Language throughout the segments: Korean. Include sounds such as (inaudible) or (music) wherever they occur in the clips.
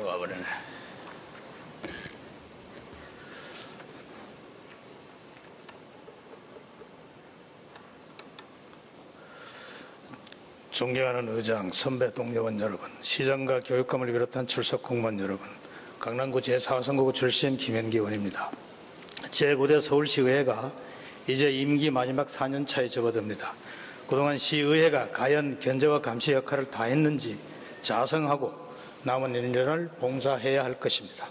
돌아가 버리네. 존경하는 의장, 선배 동료원 여러분, 시장과 교육감을 비롯한 출석 공무원 여러분, 강남구 제4선거구 출신 김현기 의원입니다. 제9대 서울시의회가 이제 임기 마지막 4년 차에 접어듭니다. 그동안 시의회가 과연 견제와 감시 역할을 다 했는지 자성하고 남은 1년을 봉사해야 할 것입니다.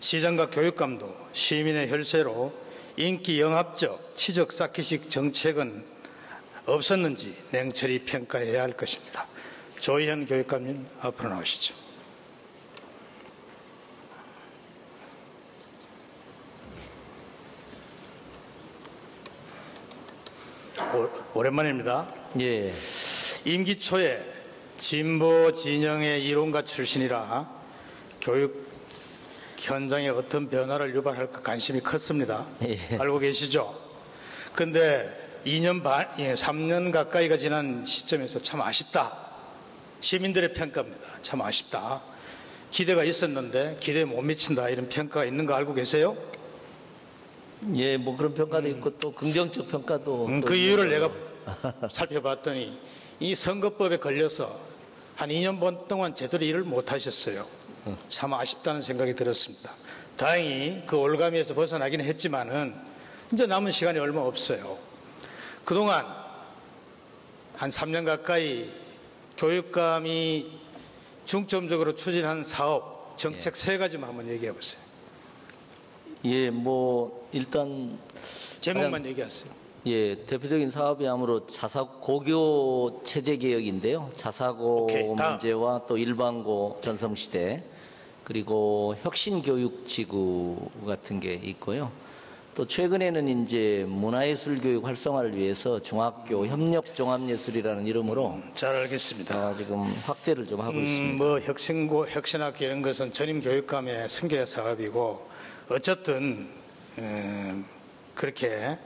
시장과 교육감도 시민의 혈세로 인기 영합적, 치적 쌓기식 정책은 없었는지 냉철히 평가해야 할 것입니다. 조희현 교육감님 앞으로 나오시죠. 오, 오랜만입니다. 예, 임기 초에 진보 진영의 이론가 출신이라 교육 현장에 어떤 변화를 유발할까 관심이 컸습니다. 예. 알고 계시죠? 근데 2년 반, 예, 3년 가까이가 지난 시점에서 참 아쉽다. 시민들의 평가입니다. 참 아쉽다. 기대가 있었는데 기대에 못 미친다. 이런 평가가 있는 거 알고 계세요? 예, 뭐 그런 평가도 있고 또 긍정적 평가도 음, 또 그 이유를. 내가 살펴봤더니 이 선거법에 걸려서 한 2년 반 동안 제대로 일을 못 하셨어요. 참 아쉽다는 생각이 들었습니다. 다행히 그 올가미에서 벗어나기는 했지만은 이제 남은 시간이 얼마 없어요. 그동안 한 3년 가까이 교육감이 중점적으로 추진한 사업, 정책 세 가지만 한번 얘기해 보세요. 예, 뭐 일단 제목만 얘기하세요. 예, 대표적인 사업이 아무로 자사 고교 체제 개혁인데요. 자사고 오케이. 문제와 또 일반고 전성 시대 그리고 혁신 교육 지구 같은 게 있고요. 또 최근에는 이제 문화예술 교육 활성화를 위해서 중학교 협력 종합예술이라는 이름으로 잘 알겠습니다. 아, 지금 확대를 좀 하고 음, 있습니다. 뭐 혁신고, 혁신학교 이런 것은 전임 교육감의 승계 사업이고 어쨌든 음, 그렇게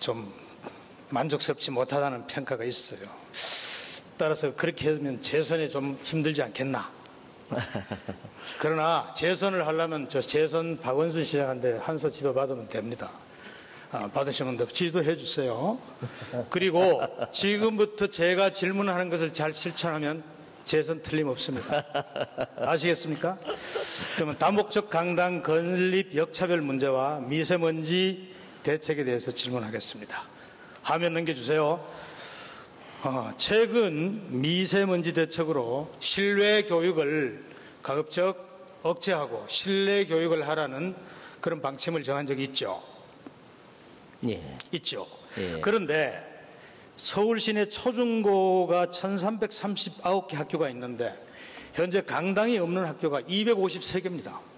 좀 만족스럽지 못하다는 평가가 있어요. 따라서 그렇게 하면 재선에 좀 힘들지 않겠나. (laughs) 그러나 재선을 하려면 저 재선 박원순 시장한테 한서 지도 받으면 됩니다. 아, 받으시면 더 지도해 주세요. 그리고 지금부터 제가 질문하는 것을 잘 실천하면 재선 틀림없습니다. 아시겠습니까? 그러면 다목적 강당 건립 역차별 문제와 미세먼지 대책에 대해서 질문하겠습니다. 화면 넘겨주세요. 어, 최근 미세먼지 대책으로 실외 교육을 가급적 억제하고 실내 교육을 하라는 그런 방침을 정한 적이 있죠. 예. 있죠. 예. 그런데 서울 시내 초중고가 1339개 학교가 있는데 현재 강당이 없는 학교가 253개입니다.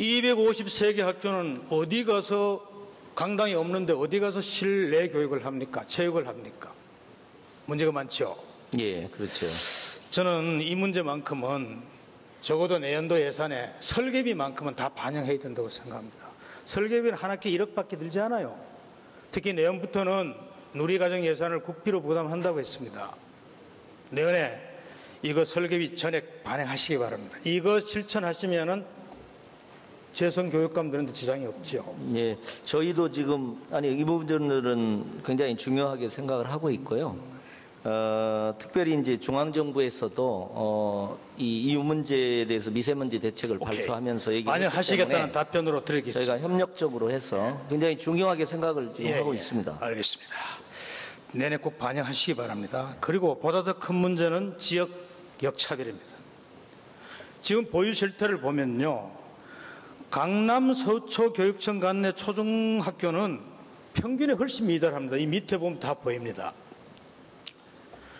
253개 학교는 어디 가서 강당이 없는데 어디 가서 실내 교육을 합니까? 체육을 합니까? 문제가 많죠. 예, 그렇죠. 저는 이 문제만큼은 적어도 내년도 예산에 설계비만큼은 다 반영해야 된다고 생각합니다. 설계비는 한 학기 1억밖에 들지 않아요. 특히 내년부터는 누리과정 예산을 국비로 부담한다고 했습니다. 내년에 이거 설계비 전액 반영하시기 바랍니다. 이거 실천하시면은 재선 교육감들한테 지장이 없지요. 예, 저희도 지금 아니 이 부분들은 굉장히 중요하게 생각을 하고 있고요. 어, 특별히 이제 중앙 정부에서도 어, 이, 이 문제에 대해서 미세먼지 대책을 오케이. 발표하면서 얘기를 때문에 답변으로 드리겠습니다. 저희가 협력적으로 해서 굉장히 중요하게 생각을 지금 예, 하고 예. 있습니다. 알겠습니다. 내내 꼭 반영하시기 바랍니다. 그리고 보다 더 큰 문제는 지역 역차별입니다. 지금 보유 실태를 보면요. 강남 서초 교육청 관내 초중학교는 평균에 훨씬 미달합니다. 이 밑에 보면 다 보입니다.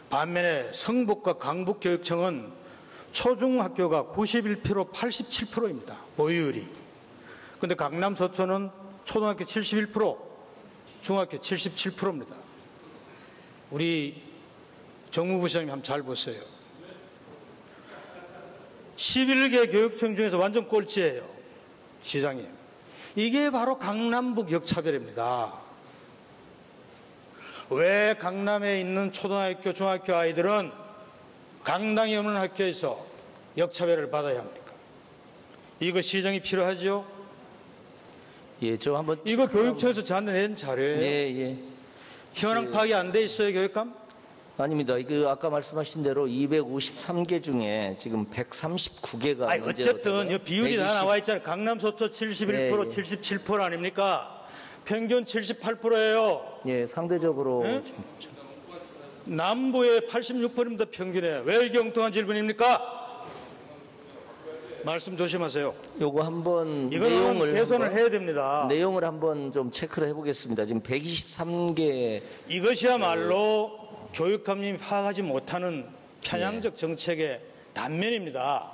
반면에 성북과 강북교육청은 초중학교가 91% 87%입니다. 보유율이. 근데 강남 서초는 초등학교 71%, 중학교 77%입니다. 우리 정무부 시장님 한번 잘 보세요. 11개 교육청 중에서 완전 꼴찌예요. 시장님. 이게 바로 강남북 역차별입니다. 왜 강남에 있는 초등학교, 중학교 아이들은 강당이 없는 학교에서 역차별을 받아야 합니까? 이거 시정이 필요하죠? 예, 저 한번 이거 교육청에서 저한테 낸 자료예요. 예, 예. 현황 파악이 안 돼 있어요, 교육감? 아닙니다. 그 아까 말씀하신 대로 253개 중에 지금 139개가 아니, 어쨌든 이 비율이 다 나와 있잖아요. 강남 서초 71% 예, 예. 77% 아닙니까? 평균 78%예요. 예, 상대적으로 예? 좀- 좀- 남부의 86%입니다, 평균에. 왜 이게 엉뚱한 질문입니까? 말씀 조심하세요. 요거 한번 내용을 개선을 한번- 해야 됩니다. 내용을 한번 좀 체크를 해보겠습니다. 지금 123개 이것이야말로 교육감님이 파악하지 못하는 편향적 정책의 단면입니다.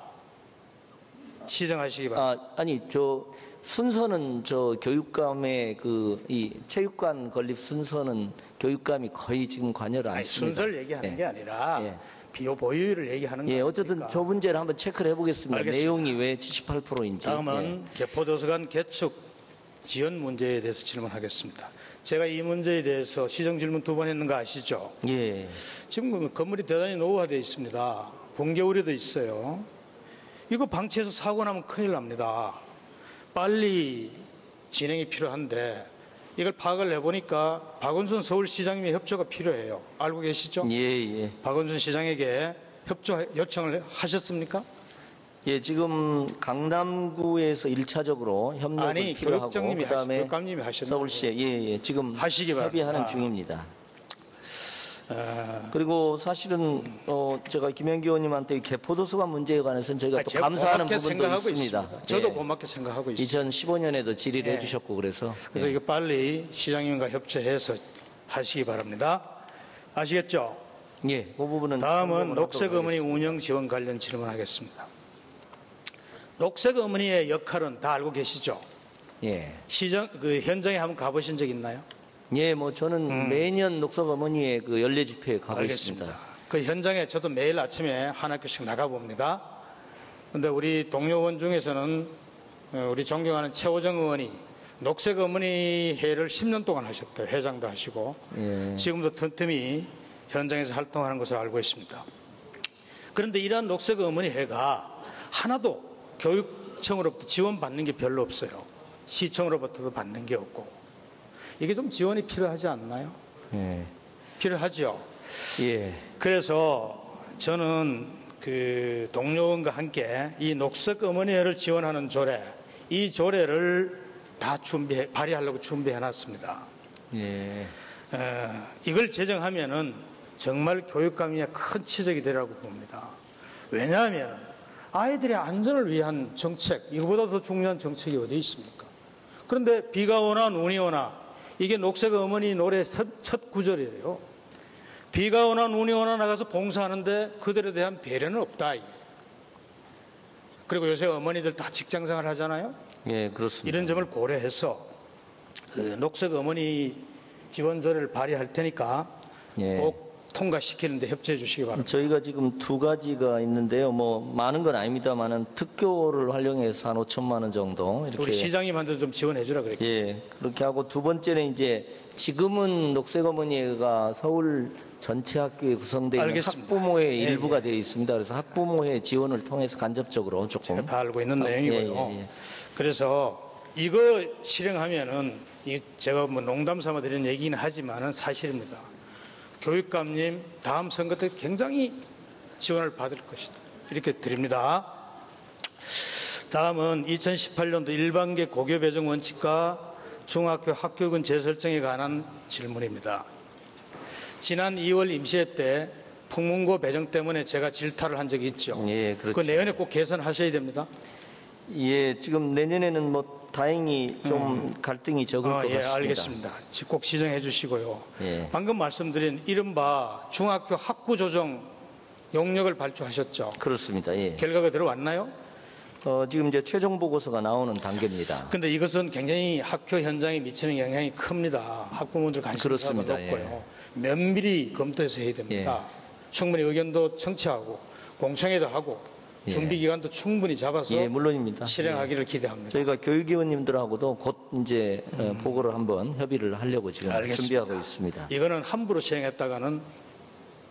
시정하시기 바랍니다. 아, 아니 저 순서는 저 교육감의 그 이 체육관 건립 순서는 교육감이 거의 지금 관여를 안 했습니다. 순서를 얘기하는 예. 게 아니라 예. 비호 보유율을 얘기하는 예. 어쨌든 저 문제를 한번 체크를 해보겠습니다. 알겠습니다. 내용이 왜 78%인지. 다음은 개포도서관 개축 지연 문제에 대해서 질문하겠습니다. 제가 이 문제에 대해서 시정 질문 두 번 했는 거 아시죠? 예. 예. 지금 건물이 대단히 노후화되어 있습니다. 붕괴 우려도 있어요. 이거 방치해서 사고 나면 큰일 납니다. 빨리 진행이 필요한데 이걸 파악을 해보니까 박원순 서울시장님의 협조가 필요해요. 알고 계시죠? 예, 예. 박원순 시장에게 협조 요청을 하셨습니까? 예, 지금 강남구에서 1차적으로 협력을 아니, 필요하고 교육장님이 하시- 그다음에 교육감님이 하셨는데. 서울시에 예, 예. 지금 하시기. 협의하는 중입니다. 어, 그리고 사실은 어 제가 김현기 의원님한테 이 개포도서관 문제에 관해서는 저희가 아, 또 제가 감사하는 부분도 생각하고 있습니다. 있습니다. 저도 예. 고맙게 생각하고 있습니다. 2015년에도 질의를 예. 해주셨고 그래서 그래서 예. 이거 빨리 시장님과 협조해서 하시기 바랍니다. 아시겠죠? 예, 그 부분은 다음은 녹색 어머니 운영 지원 관련 질문하겠습니다. 녹색 어머니의 역할은 다 알고 계시죠? 예. 시정 그 현장에 한번 가보신 적 있나요? 예, 뭐 저는 매년 녹석 어머니의 그 연례 집회에 가고 음. 알겠습니다. 있습니다. 그 현장에 저도 매일 아침에 한 학교씩 나가 봅니다. 근데 우리 동료원 중에서는 어, 우리 존경하는 최호정 의원이 녹색 어머니 회를 10년 동안 하셨대요. 회장도 하시고 예. 지금도 틈틈이 현장에서 활동하는 것으로 알고 있습니다. 그런데 이러한 녹색 어머니 회가 하나도 교육청으로부터 지원받는 게 별로 없어요. 시청으로부터도 받는 게 없고 이게 좀 지원이 필요하지 않나요? 예. 필요하죠. 예. 그래서 저는 그 동료원과 함께 이 녹색 어머니회를 지원하는 조례, 이 조례를 다 준비해 발의하려고 준비해 놨습니다. 예. 에, 이걸 제정하면은 정말 교육감이 큰 치적이 되라고 봅니다. 왜냐하면 아이들의 안전을 위한 정책, 이거보다 더 중요한 정책이 어디 있습니까? 그런데 비가 오나 눈이 오나 이게 녹색 어머니 노래 첫, 첫 구절이에요. 비가 오나 눈이 오나 나가서 봉사하는데 그들에 대한 배려는 없다. 그리고 요새 어머니들 다 직장 생활 하잖아요. 예, 그렇습니다. 이런 점을 고려해서 그 녹색 어머니 지원 조례를 발의할 테니까 예. 꼭 통과시키는데 협조해 주시기 바랍니다. 저희가 지금 두 가지가 있는데요. 뭐 많은 건 아닙니다만은 특교를 활용해서 한 5천만 원 정도 이렇게 우리 시장님한테 좀 지원해 주라 그랬죠. 예, 그렇게 하고 두 번째는 이제 지금은 녹색 어머니가 서울 전체 학교에 구성되어 있는 알겠습니다. 학부모회 예, 일부가 되어 있습니다. 그래서 학부모회 지원을 통해서 간접적으로 조금 제가 다 알고 있는 아, 내용이고요. 예, 예, 예. 그래서 이거 실행하면은 이 제가 뭐 농담 삼아 드리는 얘기는 하지만은 사실입니다. 교육감님 다음 선거 때 굉장히 지원을 받을 것이다. 이렇게 드립니다. 다음은 2018년도 일반계 고교 배정 원칙과 중학교 학교군 재설정에 관한 질문입니다. 지난 2월 임시회 때 풍문고 배정 때문에 제가 질타를 한 적이 있죠. 예, 그렇죠. 그 내년에 꼭 개선하셔야 됩니다. 예, 지금 내년에는 뭐 다행히 좀 갈등이 적을 어, 것 예, 같습니다. 알겠습니다. 꼭 시정해 주시고요. 예. 방금 말씀드린 이른바 중학교 학구 조정 용역을 발표하셨죠. 그렇습니다. 예. 결과가 들어왔나요? 어, 지금 이제 최종 보고서가 나오는 단계입니다. 근데 이것은 굉장히 학교 현장에 미치는 영향이 큽니다. 학부모들 그렇습니다. 높고요. 면밀히 검토해서 해야 됩니다. 충분히 의견도 청취하고 공청회도 하고 예. 준비 기간도 충분히 잡아서 예, 물론입니다. 실행하기를 기대합니다. 저희가 교육위원님들하고도 곧 이제 어, 보고를 한번 협의를 하려고 지금 알겠습니다. 준비하고 있습니다. 이거는 함부로 시행했다가는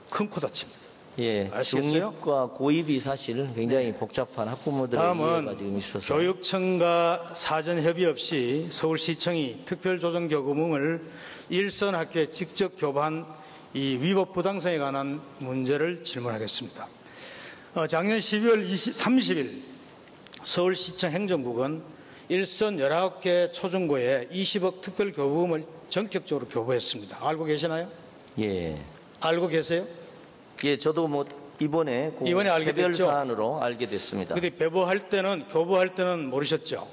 큰 코 다칩니다. 예, 아시겠어요? 중립과 고입이 사실 굉장히 복잡한 학부모들의 이해가 지금 다음은 있어서 교육청과 사전 협의 없이 서울시청이 특별조정교부금을 일선 학교에 직접 교부한 이 위법 부당성에 관한 문제를 질문하겠습니다. 어, 작년 12월 20, 30일 서울시청 행정국은 일선 19개 초중고에 20억 특별교부금을 전격적으로 교부했습니다. 알고 계시나요? 예, 알고 계세요? 예, 저도 뭐 이번에 그 이번에 알게 개별 됐죠? 사안으로 알게 됐습니다. 근데 배부할 때는 교부할 때는 모르셨죠?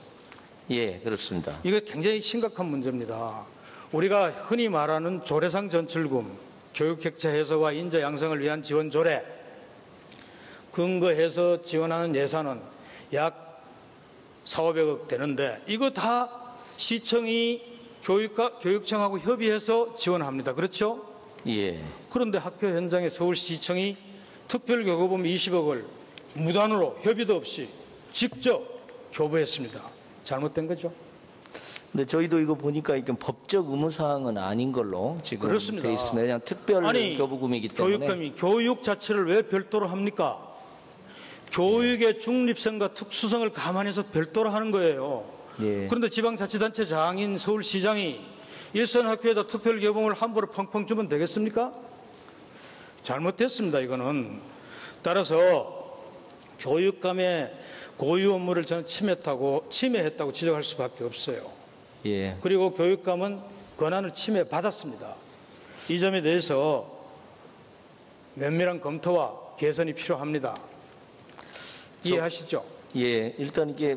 예, 그렇습니다. 이거 굉장히 심각한 문제입니다. 우리가 흔히 말하는 조례상 전출금, 교육 격차 해소와 인재 양성을 위한 지원 조례 근거해서 지원하는 예산은 약 4, 500억 되는데 이거 다 시청이 교육과 교육청하고 협의해서 지원합니다. 그렇죠? 예, 그런데 학교 현장에 서울시청이 특별교부금 20억을 무단으로 협의도 없이 직접 교부했습니다. 잘못된 거죠? 근데 저희도 이거 보니까 이게 법적 의무 사항은 아닌 걸로 지금 그렇습니다. 돼 있습니다. 그냥 특별 아니, 교부금이기 때문에 교육감이 교육 자체를 왜 별도로 합니까? 교육의 중립성과 특수성을 감안해서 별도로 하는 거예요. 예. 그런데 지방자치단체 장인 서울시장이 일선 학교에다 특별 교부금을 함부로 펑펑 주면 되겠습니까? 잘못됐습니다. 이거는 따라서 교육감의 고유 업무를 저는 침해했다고 침해했다고 지적할 수밖에 없어요. 예, 그리고 교육감은 권한을 침해받았습니다. 이 점에 대해서 면밀한 검토와 개선이 필요합니다. 이해하시죠? 예, 일단 이게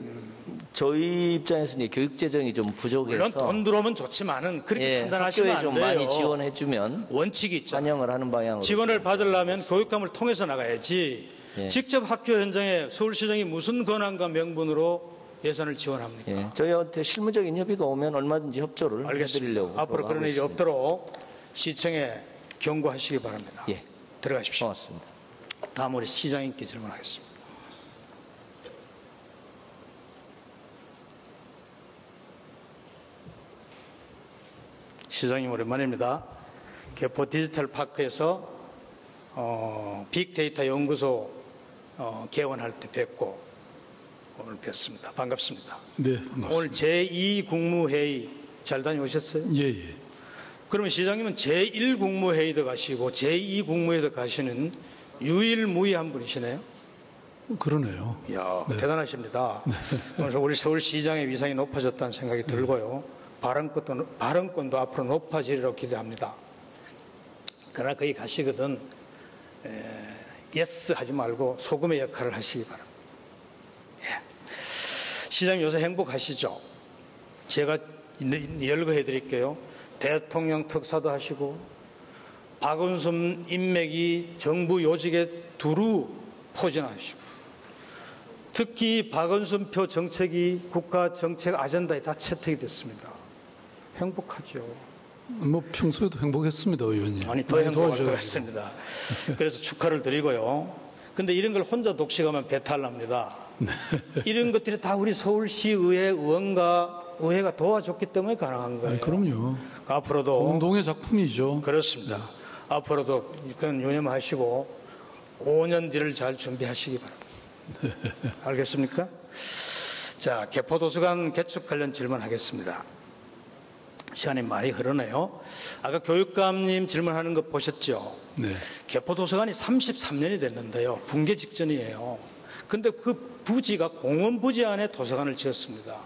저희 입장에서 이제 교육 재정이 좀 물론 부족해서 돈 들어오면 좋지만은 그렇게 예, 판단하시면 학교에 안 좀 돼요. 많이 지원해 주면 원칙이 있잖아요. 반영을 하는 방향으로 지원을 받으려면 교육감을 통해서 나가야지. 예. 직접 학교 현장에 서울시장이 무슨 권한과 명분으로 예산을 지원합니까? 예, 저희한테 실무적인 협의가 오면 얼마든지 협조를 알겠습니다. 해드리려고 앞으로 하고 그런 일이 있습니다. 없도록 시청에 경고하시기 바랍니다. 예, 들어가십시오. 고맙습니다. 다음 우리 시장님께 질문하겠습니다. 시장님 오랜만입니다. 개포 디지털 파크에서 어, 빅데이터 연구소 어, 개원할 때 뵙고 오늘 뵙습니다. 반갑습니다. 네, 반갑습니다. 오늘 제2 국무회의 잘 다녀오셨어요? 예, 예. 그러면 시장님은 제1 국무회의도 가시고 제2 국무회의도 가시는 유일무이한 분이시네요. 그러네요. 이야, 대단하십니다. 그래서 우리 서울시장의 위상이 높아졌다는 생각이 들고요. 발언권도, 발언권도 앞으로 높아지리라고 기대합니다. 그러나 거기 가시거든, 에, yes 하지 말고 소금의 역할을 하시기 바랍니다. 예. 시장님 요새 행복하시죠? 제가 열거해 드릴게요. 대통령 특사도 하시고, 박은순 인맥이 정부 요직에 두루 포진하시고, 특히 박은순표 정책이 국가 정책 아젠다에 다 채택이 됐습니다. 행복하죠. 뭐 평소에도 행복했습니다, 의원님. 많이 더 행복할 것. 같습니다. 그래서 축하를 드리고요. 근데 이런 걸 혼자 독식하면 배탈 납니다. 네. 이런 것들이 다 우리 서울시의회 의원과 의회가 도와줬기 때문에 가능한 거예요. 아니, 그럼요. 앞으로도 공동의 작품이죠. 그렇습니다. 앞으로도 그건 유념하시고 5년 뒤를 잘 준비하시기 바랍니다. 알겠습니까? 자, 개포도서관 개축 관련 질문하겠습니다. 시간이 많이 흐르네요. 아까 교육감님 질문하는 거 보셨죠? 네. 개포도서관이 33년이 됐는데요. 붕괴 직전이에요. 근데 그 부지가 공원 부지 안에 도서관을 지었습니다.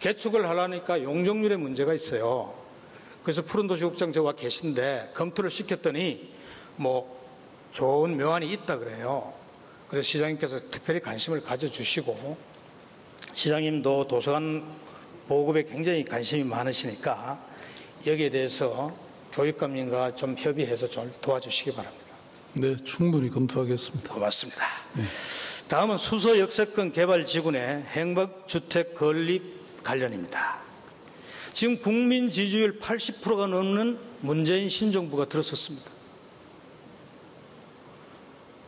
개축을 하려니까 용적률에 문제가 있어요. 그래서 푸른 도시국장 저와 계신데 검토를 시켰더니 뭐 좋은 묘안이 있다 그래요. 그래서 시장님께서 특별히 관심을 가져주시고 시장님도 도서관 보급에 굉장히 관심이 많으시니까 여기에 대해서 교육감님과 좀 협의해서 좀 도와주시기 바랍니다. 네, 충분히 검토하겠습니다. 고맙습니다. 다음은 수서 역세권 개발 지구내 행복주택 건립 관련입니다. 지금 국민 지지율 80%가 넘는 문재인 신정부가 들어섰습니다.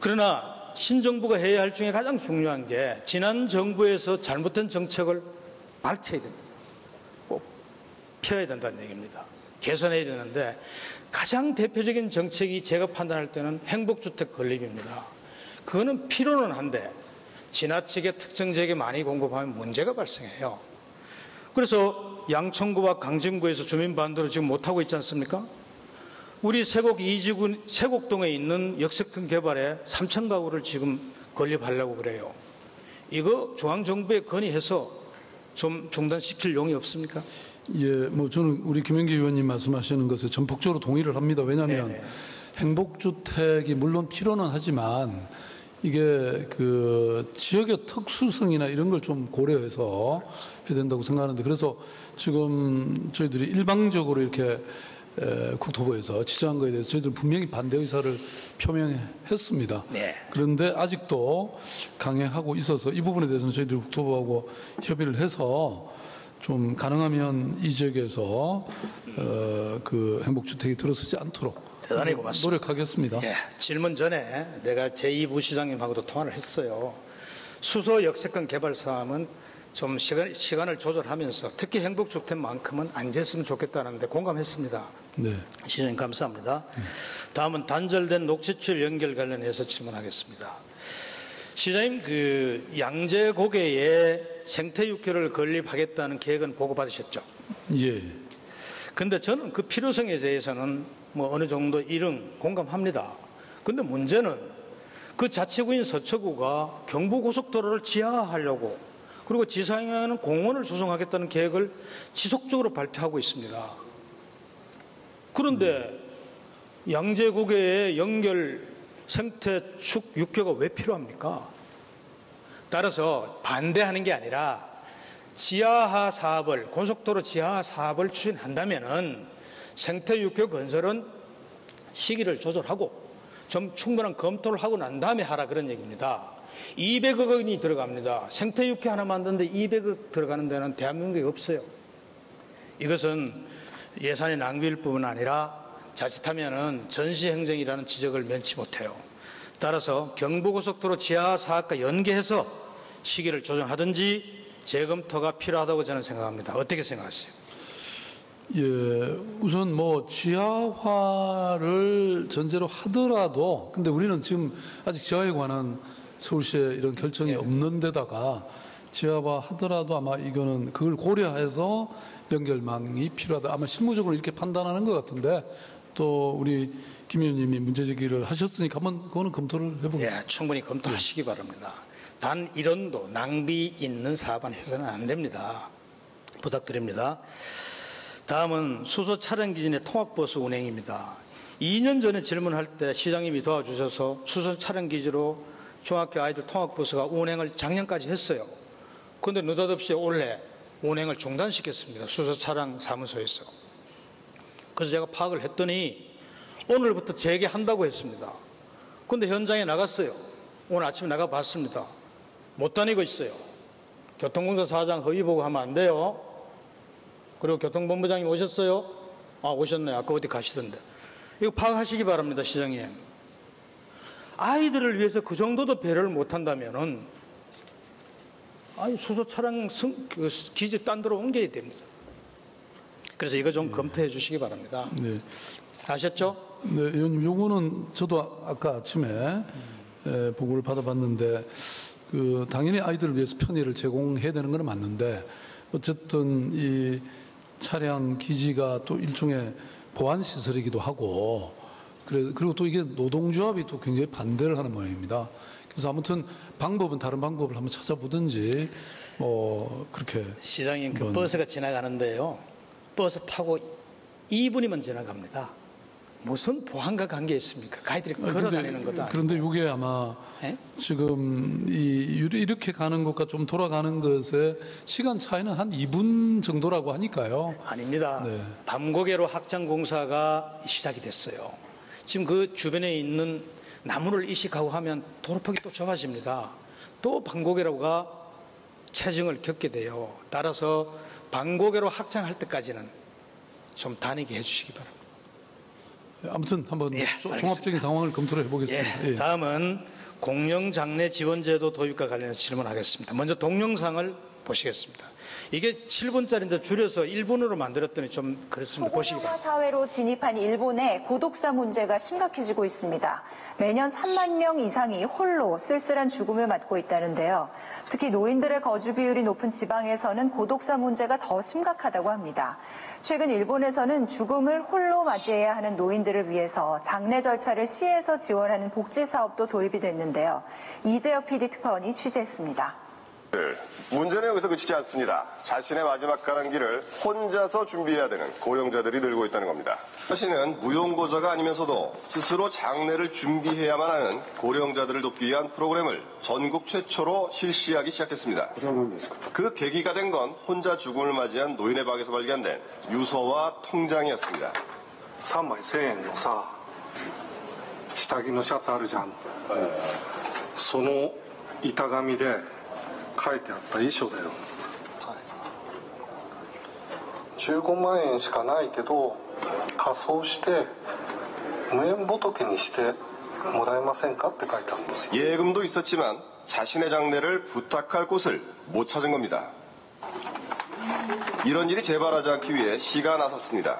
그러나 신정부가 해야 할 중에 가장 중요한 게 지난 정부에서 잘못된 정책을 밝혀야 됩니다. 꼭 펴야 된다는 얘기입니다. 개선해야 되는데 가장 대표적인 정책이 제가 판단할 때는 행복주택 건립입니다. 그거는 필요는 한데 지나치게 특정 지역에 많이 공급하면 문제가 발생해요. 그래서 양천구와 강진구에서 주민 반대로 지금 못하고 있지 않습니까? 우리 세곡 이지군 세곡동에 있는 역세권 개발에 3천 가구를 지금 건립하려고 그래요. 이거 중앙정부에 건의해서 좀 중단시킬 용이 없습니까? 예, 뭐 저는 우리 김영기 의원님 말씀하시는 것에 전폭적으로 동의를 합니다. 왜냐하면 네네. 행복주택이 물론 필요는 하지만 이게 그 지역의 특수성이나 이런 걸 좀 고려해서 해야 된다고 생각하는데 그래서 지금 저희들이 일방적으로 이렇게 에, 국토부에서 지정한 거에 대해서 저희들 분명히 반대 의사를 표명했습니다. 네. 그런데 아직도 강행하고 있어서 이 부분에 대해서는 저희들 국토부하고 협의를 해서 좀 가능하면 이 지역에서 어, 그 행복주택이 들어서지 않도록 대단히 고맙습니다. 노력하겠습니다. 예, 질문 전에 내가 제2부시장님하고도 통화를 했어요. 수소 역세권 개발 사업은 좀 시간, 시간을 조절하면서 특히 행복주택만큼은 안 됐으면 좋겠다는데 공감했습니다. 네. 시장님 감사합니다. 다음은 단절된 녹지출 연결 관련해서 질문하겠습니다. 시장님 그 양재 고개에 생태육교를 건립하겠다는 계획은 보고받으셨죠? 예. 근데 저는 그 필요성에 대해서는 뭐 어느 정도 이릉 공감합니다. 근데 문제는 그 자치구인 서초구가 경부고속도로를 지하화하려고 그리고 지상에는 공원을 조성하겠다는 계획을 지속적으로 발표하고 있습니다. 그런데 양재고개의 연결 생태축 육교가 왜 필요합니까? 따라서 반대하는 게 아니라 지하화 사업을 고속도로 지하화 사업을 추진한다면은 생태육교 건설은 시기를 조절하고 좀 충분한 검토를 하고 난 다음에 하라 그런 얘기입니다. 200억 원이 들어갑니다. 생태육회 하나 만드는데 200억 들어가는 데는 대한민국에 없어요. 이것은 예산의 낭비일 뿐만 아니라 자칫하면은 전시행정이라는 지적을 면치 못해요. 따라서 경부고속도로 지하 사업과 연계해서 시기를 조정하든지 재검토가 필요하다고 저는 생각합니다. 어떻게 생각하세요? 예, 우선 뭐 지하화를 전제로 하더라도, 근데 우리는 지금 아직 지하에 관한 서울시의 이런 결정이 없는 데다가 지하화 하더라도 아마 이거는 그걸 고려해서 연결망이 필요하다. 아마 실무적으로 이렇게 판단하는 것 같은데 또 우리 김 의원님이 문제 제기를 하셨으니까 한번 그거는 검토를 해보겠습니다. 예, 충분히 검토하시기 바랍니다. 단 이론도 낭비 있는 사업은 해서는 안 됩니다. 부탁드립니다. 다음은 수소 차량 기준의 통학버스 운행입니다. 2년 전에 질문할 때 시장님이 도와주셔서 수소 차량 기준으로 중학교 아이들 통학버스가 운행을 작년까지 했어요. 그런데 느닷없이 올해 운행을 중단시켰습니다. 수소 차량 사무소에서. 그래서 제가 파악을 했더니 오늘부터 재개한다고 했습니다. 근데 현장에 나갔어요. 오늘 아침에 나가 봤습니다. 못 다니고 있어요. 교통공사 사장 허위 보고 하면 안 돼요. 그리고 교통본부장님 오셨어요? 아, 오셨네. 아까 어디 가시던데. 이거 파악하시기 바랍니다, 시장님. 아이들을 위해서 그 정도도 배려를 못 한다면은, 아니, 수소 차량 승, 그 기지 딴 데로 옮겨야 됩니다. 그래서 이거 좀 검토해 주시기 바랍니다. 네. 아셨죠? 네, 의원님, 요거는 저도 아- 아까 아침에 에, 보고를 받아봤는데, 그 당연히 아이들을 위해서 편의를 제공해야 되는 건 맞는데, 어쨌든 이 차량 기지가 또 일종의 보안 시설이기도 하고, 그래, 그리고 또 이게 노동조합이 또 굉장히 반대를 하는 모양입니다. 그래서 아무튼 방법은 다른 방법을 한번 찾아보든지, 뭐 그렇게 시장님 그 버스가 지나가는데요. 버스 타고 2분이면 지나갑니다. 무슨 보안과 관계 있습니까? 가이들이 아니, 걸어 다니는 아니고. 그런데 이게 아마 예? 지금 이 이렇게 가는 것과 좀 돌아가는 것의 시간 차이는 한 2분 정도라고 하니까요. 아닙니다. 네. 밤고개로 확장 공사가 시작이 됐어요. 지금 그 주변에 있는 나무를 이식하고 하면 도로폭이 또 좁아집니다. 또 밤고개로가 체증을 겪게 돼요. 따라서 밤고개로 확장할 때까지는 좀 다니게 해주시기 바랍니다. 아무튼 한번 예. 종합적인 상황을 검토를 해보겠습니다. 예, 예. 다음은 공영 장례 지원제도 도입과 관련해서 질문하겠습니다. 먼저 동영상을 보시겠습니다. 이게 7분짜리인데 줄여서 1분으로 만들었더니 좀 그렇습니다. 보시기 바랍니다. 사회로 진입한 일본의 고독사 문제가 심각해지고 있습니다. 매년 3만 명 이상이 홀로 쓸쓸한 죽음을 맞고 있다는데요. 특히 노인들의 거주 비율이 높은 지방에서는 고독사 문제가 더 심각하다고 합니다. 최근 일본에서는 죽음을 홀로 맞이해야 하는 노인들을 위해서 장례 절차를 시에서 지원하는 복지 사업도 도입이 됐는데요. 이재혁 PD 특파원이 취재했습니다. 문제는 여기서 그치지 않습니다. 자신의 마지막 가는 길을 혼자서 준비해야 되는 고령자들이 늘고 있다는 겁니다. 자신은 무용고자가 아니면서도 스스로 장례를 준비해야만 하는 고령자들을 돕기 위한 프로그램을 전국 최초로 실시하기 시작했습니다. 그 계기가 된 건 혼자 죽음을 맞이한 노인의 방에서 발견된 유서와 통장이었습니다. 3枚1000円のさ下着のシャツあるじゃん、その板紙で 書いてあった遺書だよ、15万円しかないけど仮装して無縁仏にしてもらえませんかって書いてあるんですよ 예금도 있었지만 자신의 장례를 부탁할 곳을 못 찾은 겁니다. 이런 일이 재발하지 않기 위해 시가 나섰습니다.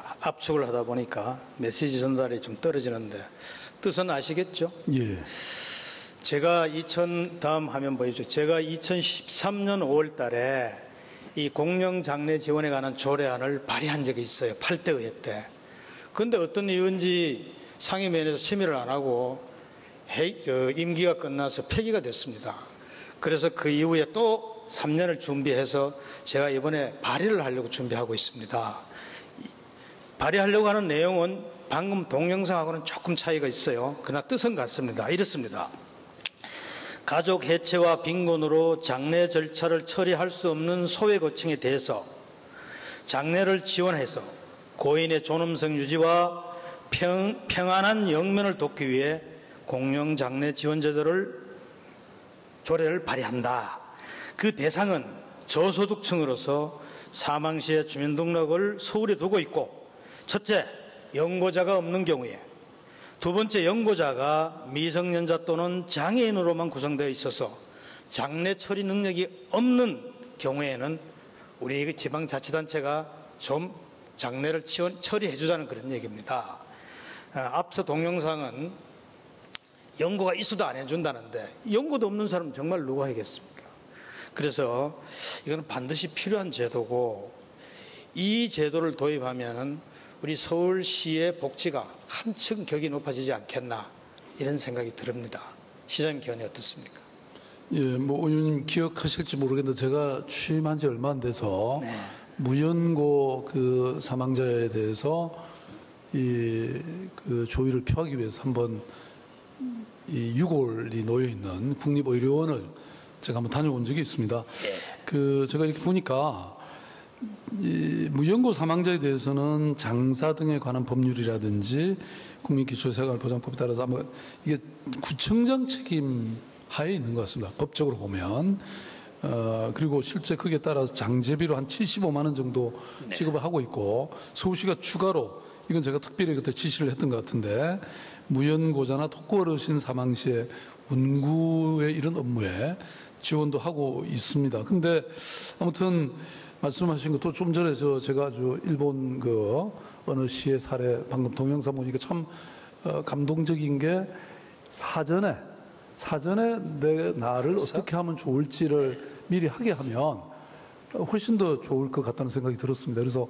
압축을 하다 보니까 메시지 전달이 좀 떨어지는데 뜻은 아시겠죠? 예. 제가 2000 다음 화면 보여줘. 제가 2013년 5월 달에 이 공영 장례 지원에 관한 조례안을 발의한 적이 있어요. 8대 의회 때. 그런데 어떤 이유인지 상임위원회에서 심의를 안 하고 임기가 끝나서 폐기가 됐습니다. 그래서 그 이후에 또 3년을 준비해서 제가 이번에 발의를 하려고 준비하고 있습니다. 발의하려고 하는 내용은 방금 동영상하고는 조금 차이가 있어요. 그러나 뜻은 같습니다. 이렇습니다. 가족 해체와 빈곤으로 장례 절차를 처리할 수 없는 소외고층에 대해서 장례를 지원해서 고인의 존엄성 유지와 평, 평안한 영면을 돕기 위해 공영 장례 지원 제도를 조례를 발의한다. 그 대상은 저소득층으로서 사망 시에 주민등록을 서울에 두고 있고 첫째, 연고자가 없는 경우에 두 번째 연고자가 미성년자 또는 장애인으로만 구성되어 있어서 장례 처리 능력이 없는 경우에는 우리 지방자치단체가 좀 장례를 처리해 주자는 그런 얘기입니다. 아, 앞서 동영상은 연고가 있어도 안 해준다는데 연고도 없는 사람은 정말 누가 하겠습니까? 그래서 이거는 반드시 필요한 제도고 이 제도를 도입하면은 우리 서울시의 복지가 한층 격이 높아지지 않겠나 이런 생각이 듭니다. 시장님 견해 어떻습니까? 예, 뭐 의원님 기억하실지 모르겠는데 제가 취임한 지 얼마 안 돼서 무연고 그 사망자에 대해서 이 그 조의를 표하기 위해서 한번 이 유골이 놓여 있는 국립의료원을 제가 한번 다녀온 적이 있습니다. 그 제가 이렇게 보니까 이 무연고 사망자에 대해서는 장사 등에 관한 법률이라든지 국민기초생활보장법에 따라서 아마 이게 구청장 책임 하에 있는 것 같습니다. 법적으로 보면. 어, 그리고 실제 거기에 따라서 장제비로 한 75만 원 정도 지급을 하고 있고 서울시가 추가로 이건 제가 특별히 그때 지시를 했던 것 같은데 무연고자나 독거어르신 사망 시에 운구의 이런 업무에 지원도 하고 있습니다. 근데 아무튼 말씀하신 것도 좀 전에 저 제가 아주 일본 그 어느 시의 사례 방금 동영상 보니까 참 어, 감동적인 게 사전에 사전에 내 나를 어떻게 하면 좋을지를 미리 하게 하면 훨씬 더 좋을 것 같다는 생각이 들었습니다. 그래서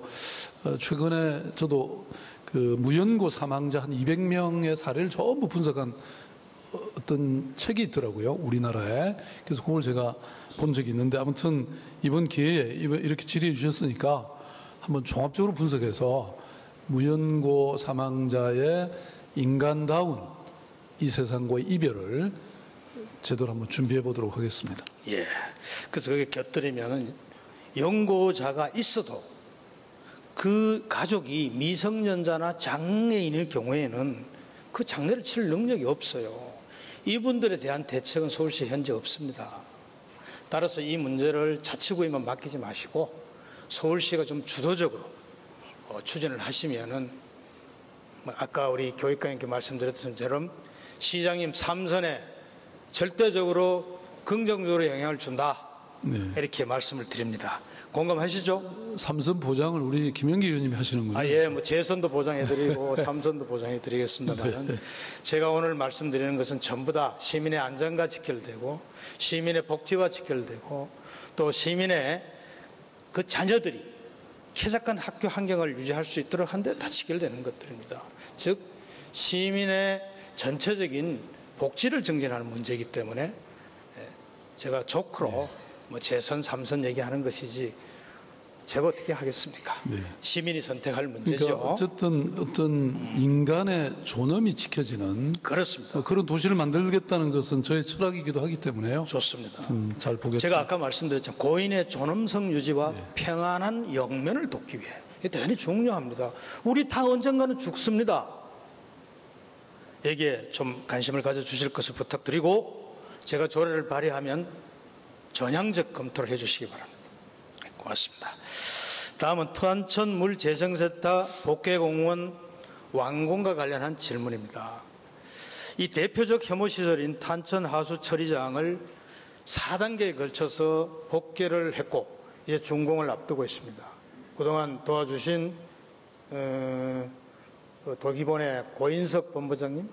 어, 최근에 저도 그 무연고 사망자 한 200명의 사례를 전부 분석한 어떤 책이 있더라고요. 우리나라에. 그래서 그걸 제가 본 적이 있는데 아무튼 이번 기회에 이렇게 질의해 주셨으니까 한번 종합적으로 분석해서 무연고 사망자의 인간다운 이 세상과의 이별을 제대로 한번 준비해 보도록 하겠습니다. 예. 그래서 그게 곁들이면은 연고자가 있어도 그 가족이 미성년자나 장애인일 경우에는 그 장례를 치를 능력이 없어요. 이분들에 대한 대책은 서울시 현재 없습니다. 따라서 이 문제를 자치구에만 맡기지 마시고 서울시가 좀 주도적으로 어, 추진을 하시면은 뭐 아까 우리 교육관님께 말씀드렸던 것처럼 시장님 삼선에 절대적으로 긍정적으로 영향을 준다. 네. 이렇게 말씀을 드립니다. 공감하시죠? 삼선 보장을 우리 김영기 의원님이 하시는 군요. 아, 예, 뭐 재선도 보장해드리고 (laughs) 삼선도 보장해드리겠습니다만 네. 제가 오늘 말씀드리는 것은 전부 다 시민의 안전과 직결되고 시민의 복지와 직결되고 또 시민의 그 자녀들이 쾌적한 학교 환경을 유지할 수 있도록 한데 다 직결되는 것들입니다. 즉 시민의 전체적인 복지를 증진하는 문제이기 때문에 예, 제가 조크로 뭐 재선 삼선 얘기하는 것이지 제가 어떻게 하겠습니까? 네. 시민이 선택할 문제죠. 그러니까 어쨌든 어떤 인간의 존엄이 지켜지는 그렇습니다. 어, 그런 도시를 만들겠다는 것은 저의 철학이기도 하기 때문에요. 좋습니다. 음, 잘 보겠습니다. 제가 아까 말씀드렸지만 고인의 존엄성 유지와 평안한 영면을 돕기 위해 이게 대단히 중요합니다. 우리 다 언젠가는 죽습니다. 여기에 좀 관심을 가져 주실 것을 부탁드리고 제가 조례를 발의하면 전향적 검토를 해주시기 바랍니다. 네, 고맙습니다. 다음은 투안천 물재생센터 복개공원 완공과 관련한 질문입니다. 이 대표적 혐오 시설인 탄천 하수 처리장을 4단계에 걸쳐서 복개를 했고 이제 준공을 앞두고 있습니다. 그동안 도와주신 어, 그 도기본의 고인석 본부장님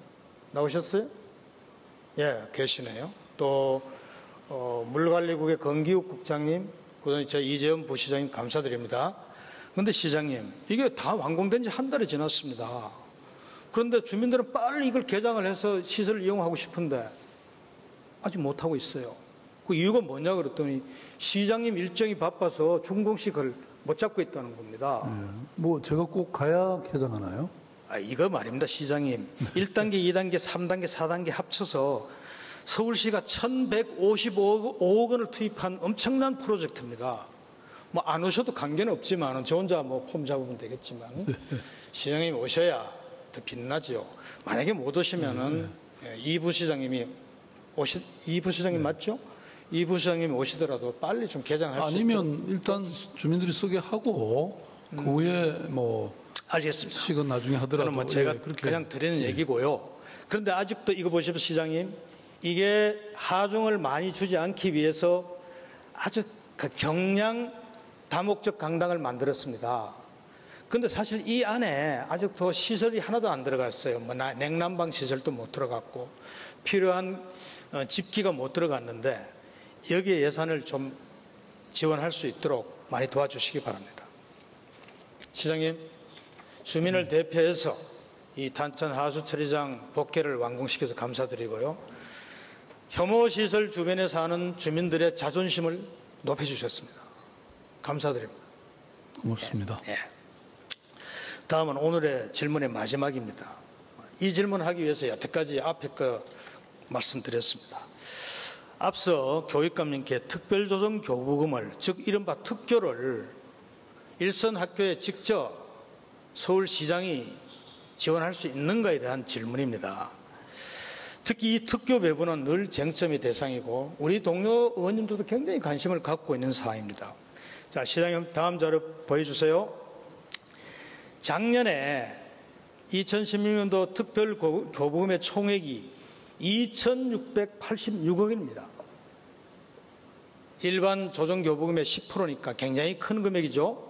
나오셨어요? 예, 계시네요. 또 어, 물관리국의 건기욱 국장님, 그다음에 제 이재현 부시장님 감사드립니다. 그런데 시장님, 이게 다 완공된 지 한 달이 지났습니다. 그런데 주민들은 빨리 이걸 개장을 해서 시설을 이용하고 싶은데 아직 못하고 있어요. 그 이유가 뭐냐 그랬더니 시장님 일정이 바빠서 준공식을 못 잡고 있다는 겁니다. 뭐 제가 꼭 가야 개장하나요? 아, 이거 말입니다, 시장님. 1단계, 2단계, 3단계, 4단계 합쳐서 서울시가 1155억 원을 투입한 엄청난 프로젝트입니다. 뭐 안 오셔도 관계는 없지만 저 혼자 뭐 폼 잡으면 되겠지만 (laughs) 시장님 오셔야 더 빛나지요. 만약에 못 오시면은 예, 이 부 시장님이 오시 이 부 시장님 맞죠? 이 부 시장님이 오시더라도 빨리 좀 개장할 수 있도록 아니면 일단 주민들이 쓰게 하고 그 후에 뭐 알겠습니다. 식은 나중에 하더라도 뭐 제가 예, 그렇게 그냥 드리는 얘기고요. 그런데 아직도 이거 보십시오, 시장님. 이게 하중을 많이 주지 않기 위해서 아주 그 경량 다목적 강당을 만들었습니다. 근데 사실 이 안에 아직도 시설이 하나도 안 들어갔어요. 뭐 나- 냉난방 시설도 못 들어갔고 필요한 어, 집기가 못 들어갔는데 여기에 예산을 좀 지원할 수 있도록 많이 도와주시기 바랍니다. 시장님, 주민을 대표해서 이 단천 하수 처리장 복개를 완공시켜서 감사드리고요. 혐오 시설 주변에 사는 주민들의 자존심을 높여주셨습니다. 감사드립니다. 고맙습니다. 예. 다음은 오늘의 질문의 마지막입니다. 이 질문하기 위해서 여태까지 앞에 거 말씀드렸습니다. 앞서 교육감님께 특별조정 교부금을 즉 이른바 특교를 일선 학교에 직접 서울시장이 지원할 수 있는가에 대한 질문입니다. 특히 이 특교 배부는 늘 쟁점의 대상이고 우리 동료 의원님들도 굉장히 관심을 갖고 있는 사항입니다. 자, 시장님 다음 자료 보여주세요. 작년에 2016년도 특별 고- 교부금의 총액이 2,686억입니다. 일반 조정 교부금의 10%니까 굉장히 큰 금액이죠.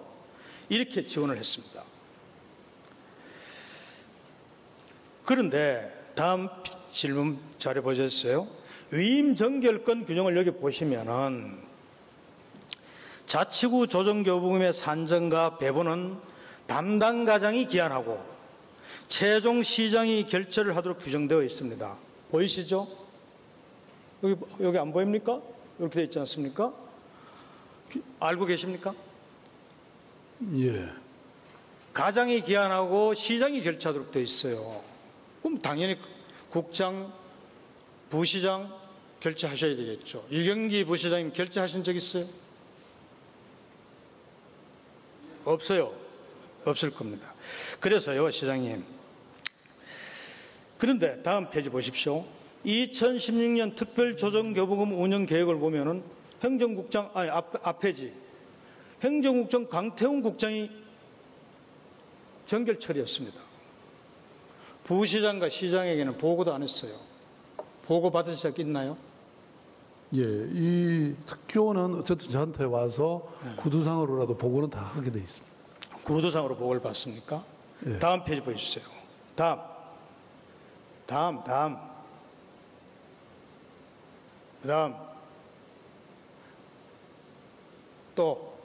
이렇게 지원을 했습니다. 그런데 다음 질문 자료 보셨어요? 위임 정결권 규정을 여기 보시면은 자치구 조정교부금의 산정과 배분은 담당 가장이 기한하고 최종 시장이 결재를 하도록 규정되어 있습니다. 보이시죠? 여기 여기 안 보입니까? 이렇게 되어 있지 않습니까? 기- 알고 계십니까? 예. 가장이 기한하고 시장이 결재하도록 되어 있어요. 그럼 당연히 국장, 부시장, 결제하셔야 되겠죠. 유경기 부시장님 결제하신 적 있어요? 없어요. 없을 겁니다. 그래서요, 시장님. 그런데 다음 페이지 보십시오. 2016년 특별조정교부금 운영 계획을 보면은 행정국장, 아니, 앞, 앞에지. 행정국장 강태훈 국장이 정결 처리했습니다. 부시장과 시장에게는 보고도 안 했어요. 보고 받으신 적 있나요? 예, 이 특교는 어쨌든 저한테 와서 네. 구두상으로라도 보고는 다 하게 돼 있습니다. 구도상으로 보고를 받습니까? 예. 다음 페이지 보여주세요. 다음. 다음, 다음. 그 다음. 또.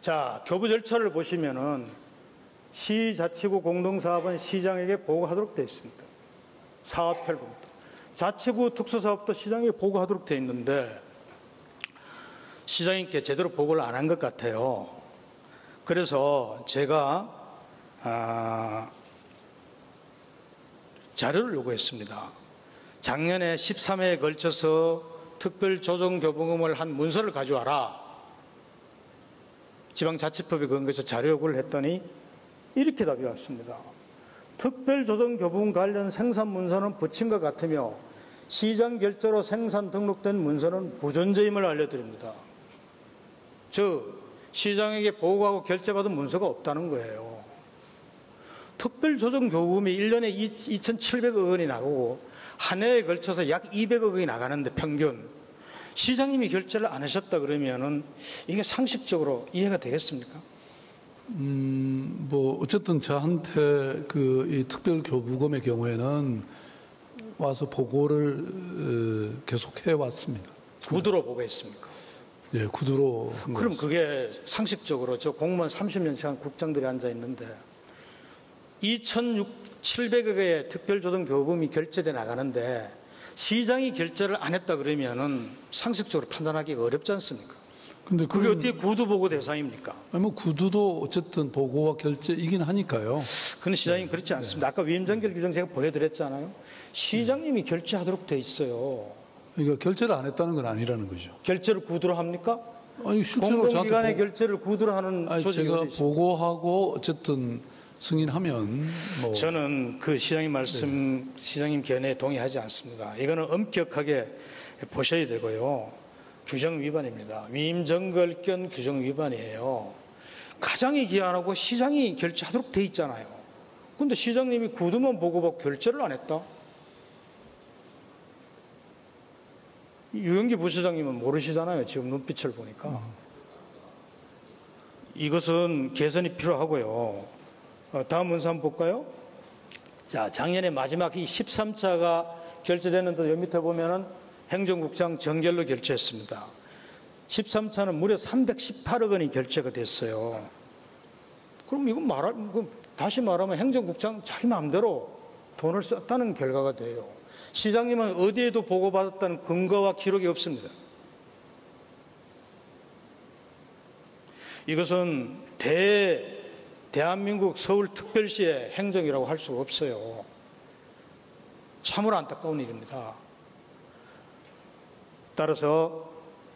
자, 교부 절차를 보시면은 시자치구 공동사업은 시장에게 보고하도록 되어 있습니다. 사업별부터. 자치구 특수사업도 시장에 보고하도록 되어 있는데 시장님께 제대로 보고를 안 한 것 같아요. 그래서 제가 아, 자료를 요구했습니다. 작년에 13회에 걸쳐서 특별조정교부금을 한 문서를 가져와라. 지방자치법에 근거해서 자료 요구를 했더니 이렇게 답이 왔습니다. 특별조정교부금 관련 생산 문서는 붙인 것 같으며 시장 결제로 생산 등록된 문서는 부존재임을 알려드립니다. 즉 시장에게 보고하고 결제받은 문서가 없다는 거예요. 특별조정교부금이 1년에 2,700억 원이 나오고 한 해에 걸쳐서 약 200억 원이 나가는데 평균 시장님이 결제를 안 하셨다 그러면은 이게 상식적으로 이해가 되겠습니까? 뭐 어쨌든 저한테 그 이 특별 교부금의 경우에는 와서 보고를 어, 계속 해 왔습니다. 구두로 보고했습니까? 예, 구두로 한 그럼. 그게 상식적으로 저 공무원 30년 이상 국장들이 앉아 있는데 2,700억의 특별조정 교부금이 결제돼 나가는데 시장이 결제를 안 했다 그러면은 상식적으로 판단하기가 어렵지 않습니까? 근데 그게 어떻게 구두 보고 대상입니까? 아니, 뭐 구두도 어쨌든 보고와 결제이긴 하니까요. 그는 시장님 그렇지 않습니다. 아까 위임정결 규정 제가 보여드렸잖아요. 시장님이 결제하도록 돼 있어요. 그러니까 결제를 안 했다는 건 아니라는 거죠. 결제를 구두로 합니까? 아니 실제로 공공기관의 저한테 결제를 구두로 하는 보, 아니, 제가? 보고하고 어쨌든 승인하면 뭐 저는 그 시장님 말씀, 네. 시장님 견해에 동의하지 않습니다. 이거는 엄격하게 보셔야 되고요. 규정 위반입니다. 위임정걸권 규정 위반이에요. 가장이 기한하고 시장이 결제하도록 돼 있잖아요. 근데 시장님이 구두만 보고 봐 결제를 안 했다? 유영기 부시장님은 모르시잖아요. 지금 눈빛을 보니까. 이것은 개선이 필요하고요. 어, 다음 문서 한번 볼까요? 자, 작년에 마지막 이 13차가 결제됐는데 여기 밑에 보면은 행정국장 정결로 결제했습니다. 13차는 무려 318억 원이 결제가 됐어요. 그럼 이건 말하, 다시 말하면 행정국장 자기 마음대로 돈을 썼다는 결과가 돼요. 시장님은 어디에도 보고받았다는 근거와 기록이 없습니다. 이것은 대, 대한민국 서울특별시의 행정이라고 할 수가 없어요. 참으로 안타까운 일입니다. 따라서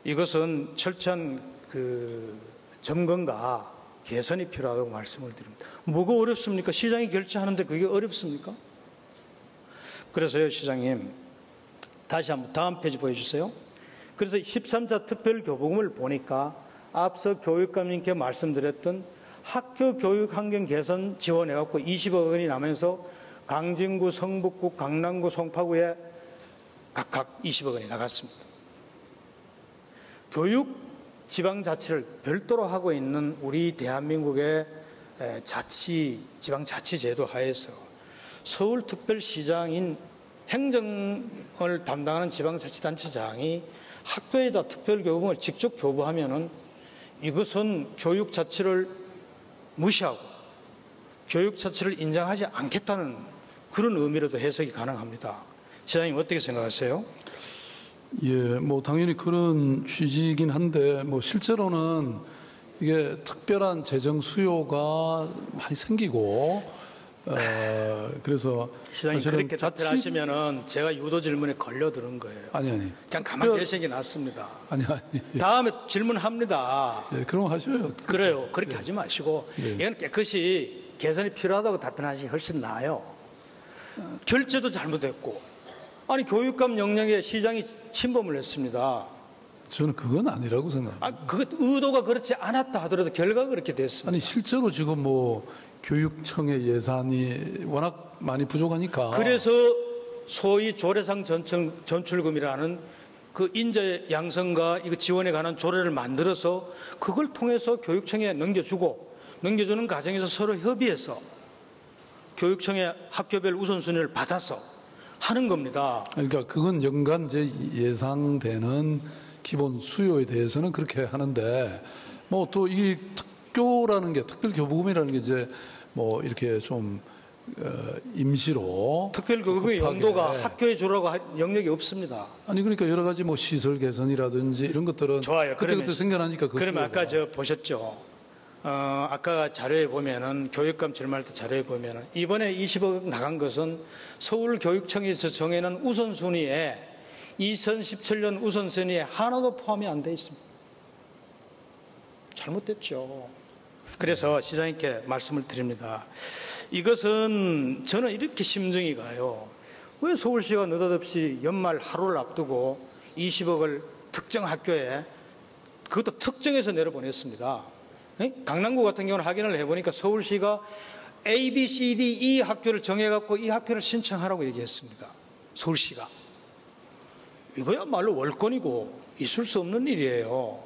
이것은 철저한 그 점검과 개선이 필요하다고 말씀을 드립니다. 뭐가 어렵습니까? 시장이 결제하는데 그게 어렵습니까? 그래서요, 시장님. 다시 한번 다음 페이지 보여주세요. 그래서 13자 특별교부금을 보니까 앞서 교육감님께 말씀드렸던 학교 교육 환경 개선 지원해갖고 20억 원이 나면서 강진구, 성북구, 강남구, 송파구에 각각 20억 원이 나갔습니다. 교육 지방자치를 별도로 하고 있는 우리 대한민국의 에, 자치, 지방자치제도 하에서 서울특별시장인 행정을 담당하는 지방자치단체장이 학교에다 특별교부금을 직접 교부하면은 이것은 교육 자치를 무시하고 교육 자치를 인정하지 않겠다는 그런 의미로도 해석이 가능합니다. 시장님 어떻게 생각하세요? 예, 뭐 당연히 그런 취지이긴 한데 뭐 실제로는 이게 특별한 재정 수요가 많이 생기고 어, 그래서 시장님 그렇게 답변하시면은 제가 유도 질문에 걸려드는 거예요. 아니 아니 그냥 가만히 특별- 계시는 게 낫습니다. 아니 아니 다음에 질문합니다. 예, 그럼 하셔요. 그래요. 그렇게 하지 마시고 이건 깨끗이 개선이 필요하다고 답변하시기 훨씬 나아요. 결제도 잘못했고 아니 교육감 영역에 시장이 침범을 했습니다. 저는 그건 아니라고 생각합니다. 아, 그 의도가 그렇지 않았다 하더라도 결과가 그렇게 됐습니다. 아니 실제로 지금 뭐 교육청의 예산이 워낙 많이 부족하니까 그래서 소위 조례상 전청, 전출금이라는 그 인재 양성과 이거 지원에 관한 조례를 만들어서 그걸 통해서 교육청에 넘겨주고 넘겨주는 과정에서 서로 협의해서 교육청의 학교별 우선순위를 받아서 하는 겁니다. 그러니까 그건 연간 제 예상되는 기본 수요에 대해서는 그렇게 하는데 뭐 또 이 특교라는 게 특별 교부금이라는 게 이제 뭐 이렇게 좀 어, 임시로 특별교육의 급하게. 용도가 학교에 주라고 할 영역이 없습니다. 아니 그러니까 여러 가지 뭐 시설 개선이라든지 이런 것들은 좋아요. 그때 그러면- 그때 생겨나니까 그 그러면 수요가. 아까 저 보셨죠? 어, 아까 자료에 보면은 교육감 질문할 때 자료에 보면은 이번에 20억 나간 것은 서울 교육청에서 정해놓은 우선순위에 2017년 우선순위에 하나도 포함이 안 돼 있습니다. 잘못됐죠. 그래서 시장님께 말씀을 드립니다. 이것은 저는 이렇게 심증이 가요. 왜 서울시가 느닷없이 연말 하루를 앞두고 20억을 특정 학교에 그것도 특정해서 내려보냈습니다. 에? 강남구 같은 경우는 확인을 해보니까 서울시가 A, B, C, D, E 학교를 정해갖고 이 학교를 신청하라고 얘기했습니다. 서울시가. 이거야말로 월권이고 있을 수 없는 일이에요.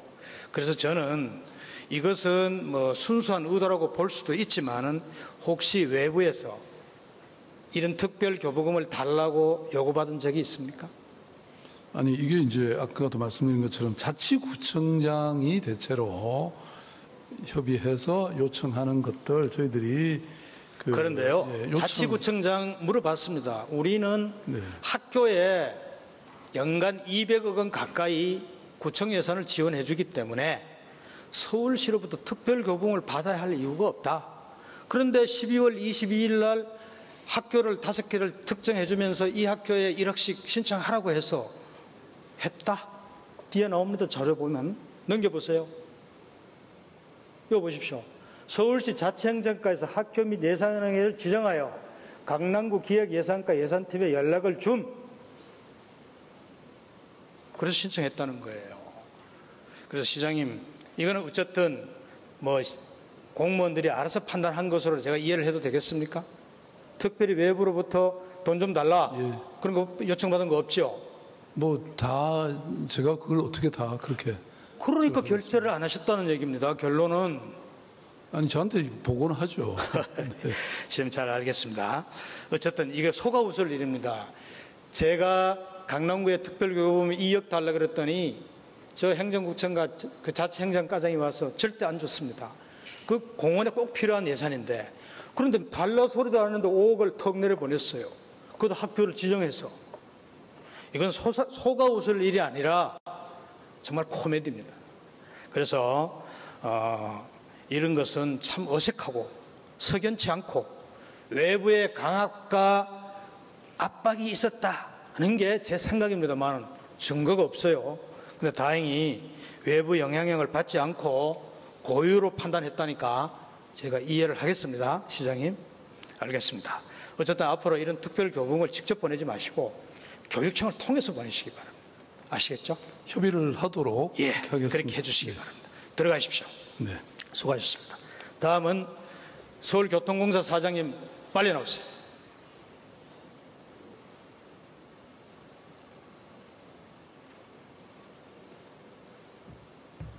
그래서 저는 이것은 뭐 순수한 의도라고 볼 수도 있지만은 혹시 외부에서 이런 특별 교부금을 달라고 요구받은 적이 있습니까? 아니 이게 이제 아까도 말씀드린 것처럼 자치구청장이 대체로 협의해서 요청하는 것들 저희들이 그, 그런데요, 예, 요청- 자치구청장 물어봤습니다. 우리는 네. 학교에 연간 200억 원 가까이 구청 예산을 지원해 주기 때문에 서울시로부터 특별 교부금을 받아야 할 이유가 없다. 그런데 12월 22일 날 학교를 다섯 개를 특정해 주면서 이 학교에 1억씩 신청하라고 해서 했다. 뒤에 나옵니다. 자료 보면 넘겨보세요. 이거 보십시오. 서울시 자치행정과에서 학교 및 예산을 지정하여 강남구 기획예산과 예산팀에 연락을 줌. 그래서 신청했다는 거예요. 그래서 시장님, 이거는 어쨌든 뭐 공무원들이 알아서 판단한 것으로 제가 이해를 해도 되겠습니까? 특별히 외부로부터 돈 좀 달라. 예. 그런 거 요청받은 거 없죠? 뭐 다 제가 그걸 어떻게 다 그렇게 그러니까 결제를 안 하셨다는 얘기입니다. 결론은 아니 저한테 보고는 하죠. (laughs) 네. 지금 잘 알겠습니다. 어쨌든 이게 소가 웃을 일입니다. 제가 강남구에 특별교부금 2억 달라 그랬더니 저 행정국청과 그 자치행정과장이 와서 절대 안 줬습니다. 그 공원에 꼭 필요한 예산인데 그런데 달라 소리도 안 하는데 5억을 턱 내려 보냈어요. 그것도 학교를 지정해서 이건 소가 웃을 일이 아니라 정말 코미디입니다. 그래서 어, 이런 것은 참 어색하고 석연치 않고 외부의 강압과 압박이 있었다는 게 제 생각입니다만 증거가 없어요. 근데 다행히 외부 영향력을 받지 않고 고유로 판단했다니까 제가 이해를 하겠습니다. 시장님. 알겠습니다. 어쨌든 앞으로 이런 특별 교부금을 직접 보내지 마시고 교육청을 통해서 보내시기 바랍니다. 아시겠죠? 협의를 하도록 예, 하겠습니다. 그렇게 해주시기 바랍니다. 들어가십시오. 네. 수고하셨습니다. 다음은 서울교통공사 사장님 빨리 나오세요.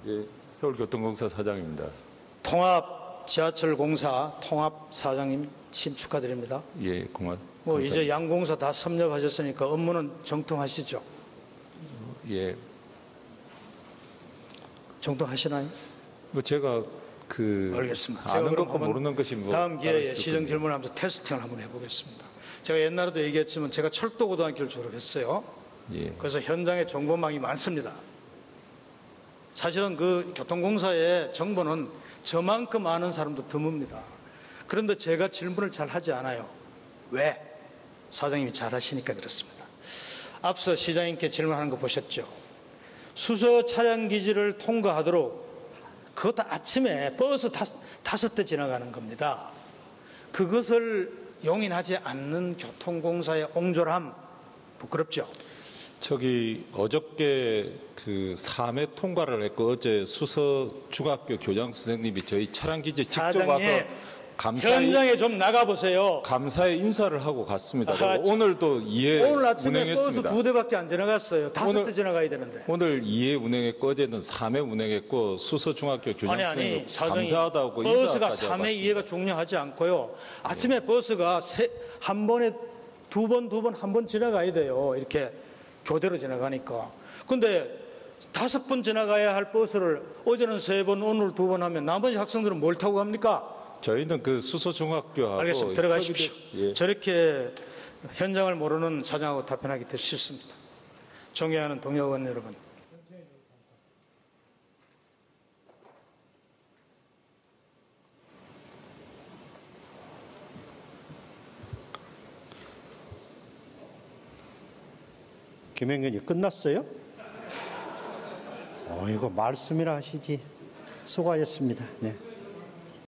예, 서울교통공사 사장입니다. 통합 지하철공사 통합 사장님 친 축하드립니다. 예, 공화. 뭐 이제 양공사 다 섭렵하셨으니까 업무는 정통하시죠? 예, 정통하시나요? 뭐 제가 그 알겠습니다. 아는 것과 모르는 것이 뭐 다음 기회에 시정. 질문하면서 테스팅을 한번 해보겠습니다. 제가 옛날에도 얘기했지만 제가 철도고등학교를 졸업했어요. 예, 그래서 현장에 정보망이 많습니다. 사실은 그 교통공사의 정보는 저만큼 아는 사람도 드뭅니다. 그런데 제가 질문을 잘 하지 않아요. 왜? 사장님이 잘 하시니까 그렇습니다. 앞서 시장님께 질문하는 거 보셨죠? 수소 차량 기지를 통과하도록 그것도 아침에 버스 다섯, 다섯 대 지나가는 겁니다. 그것을 용인하지 않는 교통공사의 옹졸함 부끄럽죠? 저기 어저께 그 3회 통과를 했고 어제 수서 중학교 교장 선생님이 저희 차량 기지 직접 와서 감사의 현장에 좀 나가보세요. 감사의 인사를 하고 갔습니다. 참. 오늘도 2회 오늘 아침에 버스 운행했습니다. 두 대밖에 안 지나갔어요. 다섯 오늘- 대 지나가야 되는데. 오늘 2회 운행했고 어제는 3회 운행했고 수서 중학교 교장 아니 아니 선생님 사장님 감사하다고 버스가 인사까지 하고 3회 갔습니다. 이해가 중요하지 않고요. 아침에 버스가 세, 한 번에 두 번 두 번 한 번 지나가야 돼요. 이렇게 교대로 지나가니까. 근데 다섯 번 지나가야 할 버스를 어제는 세 번 오늘 두 번 하면 나머지 학생들은 뭘 타고 갑니까? 저희는 그 수서 중학교하고 알겠습니다. 들어가십시오. 예. 저렇게 현장을 모르는 사장하고 답변하기 더 싫습니다. 존경하는 동료 의원 여러분. 김행근이 끝났어요? 어, 이거 말씀이라 하시지. 수고하셨습니다. 네.